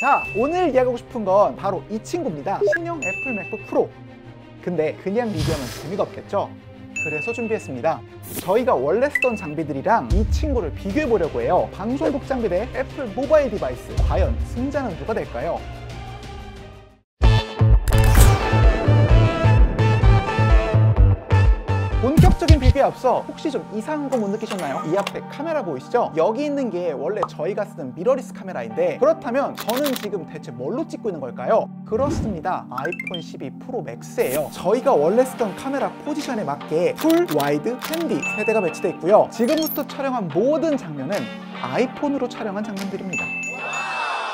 자 오늘 이야기하고 싶은 건 바로 이 친구입니다. 신형 애플 맥북 프로. 근데 그냥 리뷰하면 재미가 없겠죠? 그래서 준비했습니다. 저희가 원래 쓰던 장비들이랑 이 친구를 비교해 보려고 해요. 방송국 장비 대 애플 모바일 디바이스. 과연 승자는 누가 될까요? 비교에 앞서 혹시 좀 이상한 거 못 느끼셨나요? 이 앞에 카메라 보이시죠? 여기 있는 게 원래 저희가 쓰는 미러리스 카메라인데 그렇다면 저는 지금 대체 뭘로 찍고 있는 걸까요? 그렇습니다. 아이폰 12 프로 맥스예요. 저희가 원래 쓰던 카메라 포지션에 맞게 풀, 와이드, 핸디 세 대가 배치되어 있고요. 지금부터 촬영한 모든 장면은 아이폰으로 촬영한 장면들입니다.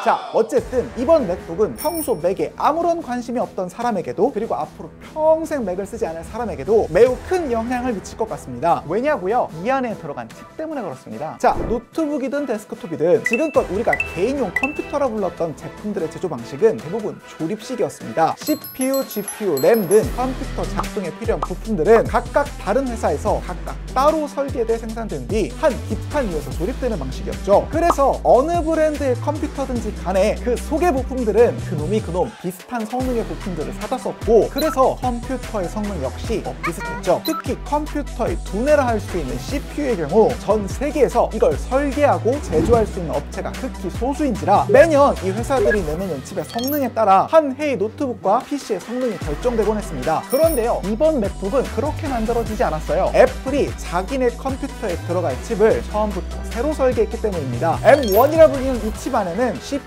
자 어쨌든 이번 맥북은 평소 맥에 아무런 관심이 없던 사람에게도 그리고 앞으로 평생 맥을 쓰지 않을 사람에게도 매우 큰 영향을 미칠 것 같습니다. 왜냐고요? 이 안에 들어간 칩 때문에 그렇습니다. 자 노트북이든 데스크톱이든 지금껏 우리가 개인용 컴퓨터라 불렀던 제품들의 제조 방식은 대부분 조립식이었습니다. CPU, GPU, 램 등 컴퓨터 작동에 필요한 부품들은 각각 다른 회사에서 각각 따로 설계돼 생산된 뒤 한 기판 위에서 조립되는 방식이었죠. 그래서 어느 브랜드의 컴퓨터든지 간에 그 속에 부품들은 그놈이 그놈 비슷한 성능의 부품들을 사다 썼고 그래서 컴퓨터의 성능 역시 어, 비슷했죠. 특히 컴퓨터의 두뇌라 할 수 있는 CPU의 경우 전 세계에서 이걸 설계하고 제조할 수 있는 업체가 극히 소수인지라 매년 이 회사들이 내놓는 칩의 성능에 따라 한 해의 노트북과 PC의 성능이 결정되곤 했습니다. 그런데요 이번 맥북은 그렇게 만들어지지 않았어요. 애플이 자기네 컴퓨터에 들어갈 칩을 처음부터 새로 설계했기 때문입니다. M1이라 불리는 이 칩 안에는 CPU,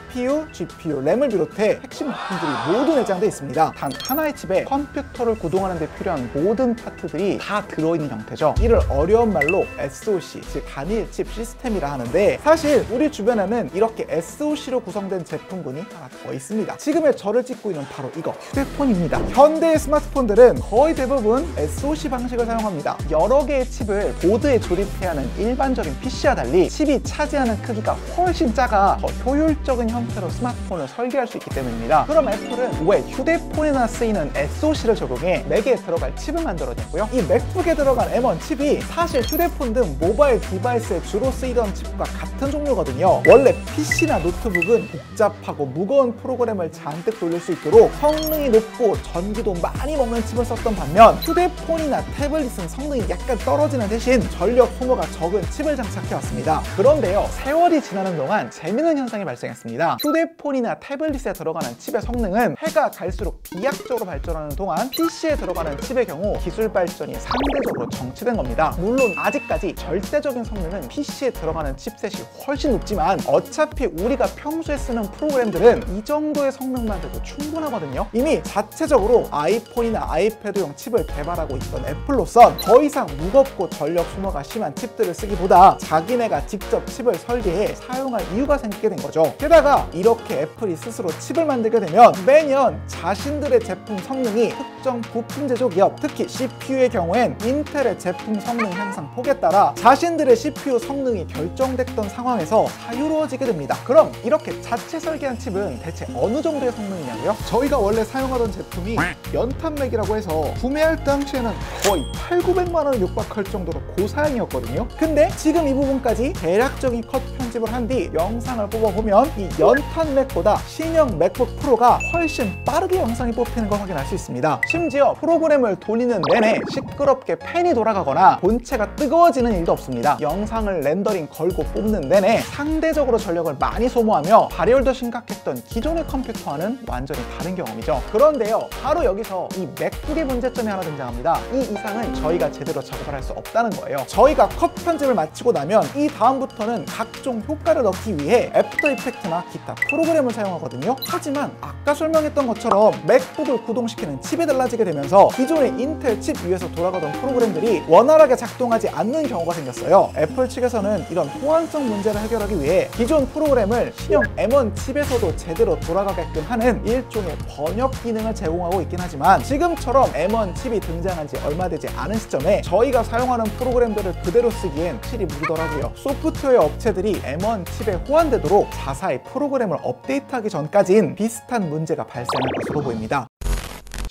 GPU, 램을 비롯해 핵심 부품들이 모두 내장되어 있습니다. 단 하나의 칩에 컴퓨터를 구동하는 데 필요한 모든 파트들이 다 들어있는 형태죠. 이를 어려운 말로 SoC, 즉 단일 칩 시스템이라 하는데 사실 우리 주변에는 이렇게 SoC로 구성된 제품군이 하나 더 있습니다. 지금의 저를 찍고 있는 바로 이거 휴대폰입니다. 현대의 스마트폰들은 거의 대부분 SoC 방식을 사용합니다. 여러 개의 칩을 보드에 조립해야 하는 일반적인 PC와 달리 칩이 차지하는 크기가 훨씬 작아 더 효율적인 형태로 스마트폰을 설계할 수 있기 때문입니다. 그럼 애플은 왜 휴대폰에나 쓰이는 SoC를 적용해 맥에 들어갈 칩을 만들어냈냐고요? 이 맥북에 들어간 M1 칩이 사실 휴대폰 등 모바일 디바이스에 주로 쓰이던 칩과 같은 종류거든요. 원래 PC나 노트북은 복잡하고 무거운 프로그램을 잔뜩 돌릴 수 있도록 성능이 높고 전기도 많이 먹는 칩을 썼던 반면 휴대폰이나 태블릿은 성능이 약간 떨어지는 대신 전력 소모가 적은 칩을 장착해 왔습니다. 그런데요, 세월이 지나는 동안 재미있는 현상이 발생했 습니다. 휴대폰이나 태블릿에 들어가는 칩의 성능은 해가 갈수록 비약적으로 발전하는 동안 PC에 들어가는 칩의 경우 기술 발전이 상대적으로 정체된 겁니다. 물론 아직까지 절대적인 성능은 PC에 들어가는 칩셋이 훨씬 높지만 어차피 우리가 평소에 쓰는 프로그램들은 이 정도의 성능만 돼도 충분하거든요. 이미 자체적으로 아이폰이나 아이패드용 칩을 개발하고 있던 애플로선 더 이상 무겁고 전력 소모가 심한 칩들을 쓰기보다 자기네가 직접 칩을 설계해 사용할 이유가 생기게 된 거죠. 게다가 이렇게 애플이 스스로 칩을 만들게 되면 매년 자신들의 제품 성능이 특정 부품 제조 기업, 특히 CPU의 경우엔 인텔의 제품 성능 향상 폭에 따라 자신들의 CPU 성능이 결정됐던 상황에서 자유로워지게 됩니다. 그럼 이렇게 자체 설계한 칩은 대체 어느 정도의 성능이냐고요? 저희가 원래 사용하던 제품이 연탄맥이라고 해서 구매할 당시에는 거의 8, 900만 원을 육박할 정도로 고사양이었거든요. 근데 지금 이 부분까지 대략적인 컷 편집을 한 뒤 영상을 뽑아보면 이 연탄 맥보다 신형 맥북 프로가 훨씬 빠르게 영상이 뽑히는 걸 확인할 수 있습니다. 심지어 프로그램을 돌리는 내내 시끄럽게 팬이 돌아가거나 본체가 뜨거워지는 일도 없습니다. 영상을 렌더링 걸고 뽑는 내내 상대적으로 전력을 많이 소모하며 발열도 심각했던 기존의 컴퓨터와는 완전히 다른 경험이죠. 그런데요, 바로 여기서 이 맥북의 문제점이 하나 등장합니다. 이 이상은 저희가 제대로 작업을 할 수 없다는 거예요. 저희가 컷 편집을 마치고 나면 이 다음부터는 각종 효과를 넣기 위해 애프터 이펙트나 기타 프로그램을 사용하거든요. 하지만 아까 설명했던 것처럼 맥북을 구동시키는 칩이 달라지게 되면서 기존의 인텔 칩 위에서 돌아가던 프로그램들이 원활하게 작동하지 않는 경우가 생겼어요. 애플 측에서는 이런 호환성 문제를 해결하기 위해 기존 프로그램을 신형 M1 칩에서도 제대로 돌아가게끔 하는 일종의 번역 기능을 제공하고 있긴 하지만 지금처럼 M1 칩이 등장한 지 얼마 되지 않은 시점에 저희가 사용하는 프로그램들을 그대로 쓰기엔 확실히 무리더라고요. 소프트웨어 업체들이 M1 칩에 호환되도록 자사의 프로그램을 업데이트하기 전까진 비슷한 문제가 발생할 것으로 보입니다.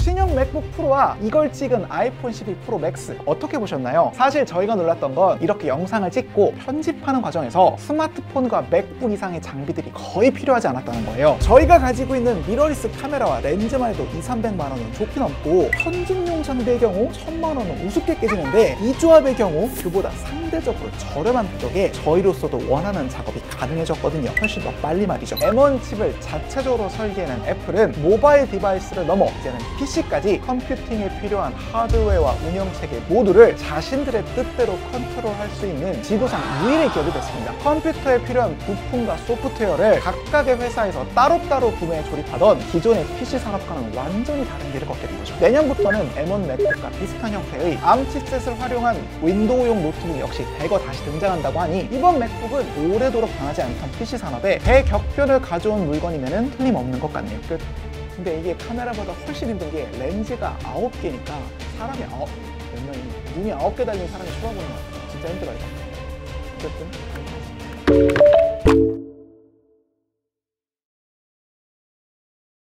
신형 맥북 프로와 이걸 찍은 아이폰 12 프로 맥스 어떻게 보셨나요? 사실 저희가 놀랐던 건 이렇게 영상을 찍고 편집하는 과정에서 스마트폰과 맥북 이상의 장비들이 거의 필요하지 않았다는 거예요. 저희가 가지고 있는 미러리스 카메라와 렌즈만 해도 2, 300만 원은 족히 넘고 편집용 장비의 경우 1000만 원은 우습게 깨지는데 이 조합의 경우 그보다 상대적으로 저렴한 가격에 저희로서도 원하는 작업이 가능해졌거든요. 훨씬 더 빨리 말이죠. M1 칩을 자체적으로 설계해낸 애플은 모바일 디바이스를 넘어 이제는 PC 까지 컴퓨팅에 필요한 하드웨어와 운영체계 모두를 자신들의 뜻대로 컨트롤할 수 있는 지구상 유일의 기업이 됐습니다. 컴퓨터에 필요한 부품과 소프트웨어를 각각의 회사에서 따로따로 구매해 조립하던 기존의 PC 산업과는 완전히 다른 길을 걷게 된 거죠. 내년부터는 M1 맥북과 비슷한 형태의 ARM 칩셋을 활용한 윈도우용 노트북이 역시 대거 다시 등장한다고 하니 이번 맥북은 오래도록 변하지 않던 PC 산업에 대격변을 가져온 물건임에는 틀림없는 것 같네요. 끝. 근데 이게 카메라보다 훨씬 힘든 게 렌즈가 9개니까 사람이 아홉 몇 명이 눈이 9개 달린 사람이 쳐다보는 거 진짜 힘들어요. 어쨌든